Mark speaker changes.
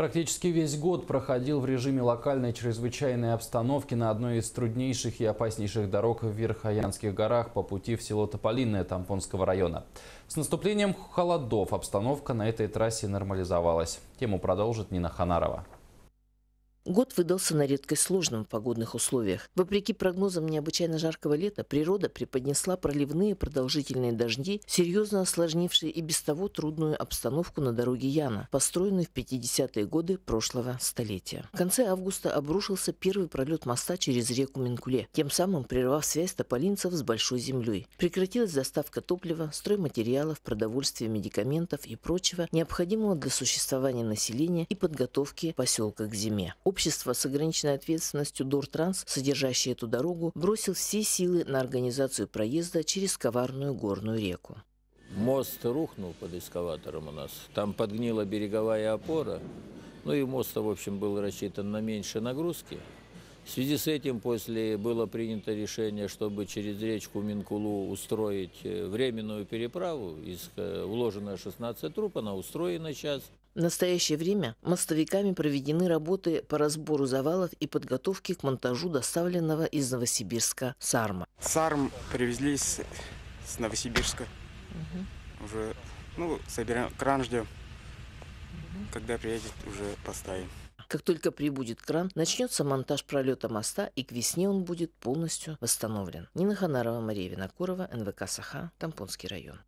Speaker 1: Практически весь год проходил в режиме локальной чрезвычайной обстановки на одной из труднейших и опаснейших дорог в Верхоянских горах по пути в село Тополиное Тампонского района. С наступлением холодов обстановка на этой трассе нормализовалась. Тему продолжит Нина Ханарова.
Speaker 2: Год выдался на редкость сложным в погодных условиях. Вопреки прогнозам необычайно жаркого лета, природа преподнесла проливные продолжительные дожди, серьезно осложнившие и без того трудную обстановку на дороге Яна, построенной в 50-е годы прошлого столетия. В конце августа обрушился первый пролет моста через реку Минкуле, тем самым прервав связь тополинцев с Большой землей. Прекратилась доставка топлива, стройматериалов, продовольствия, медикаментов и прочего, необходимого для существования населения и подготовки поселка к зиме. Общество с ограниченной ответственностью Дортранс, содержащее эту дорогу, бросил все силы на организацию проезда через коварную горную реку.
Speaker 3: Мост рухнул под эскаватором у нас. Там подгнила береговая опора. Ну и мост, в общем, был рассчитан на меньше нагрузки. В связи с этим после было принято решение, чтобы через речку Минкулу устроить э, временную переправу. Из вложено 16 труб, она устроена сейчас.
Speaker 2: В настоящее время мостовиками проведены работы по разбору завалов и подготовке к монтажу доставленного из Новосибирска сарма.
Speaker 4: Сарм привезли с, с Новосибирска. Угу. Уже, ну, собираем, кран ждем. Угу. Когда приедет, уже поставим.
Speaker 2: Как только прибудет кран, начнется монтаж пролета моста, и к весне он будет полностью восстановлен. Нина Ханарова, Мария Винокурова, НВК «Саха», Тампонский район.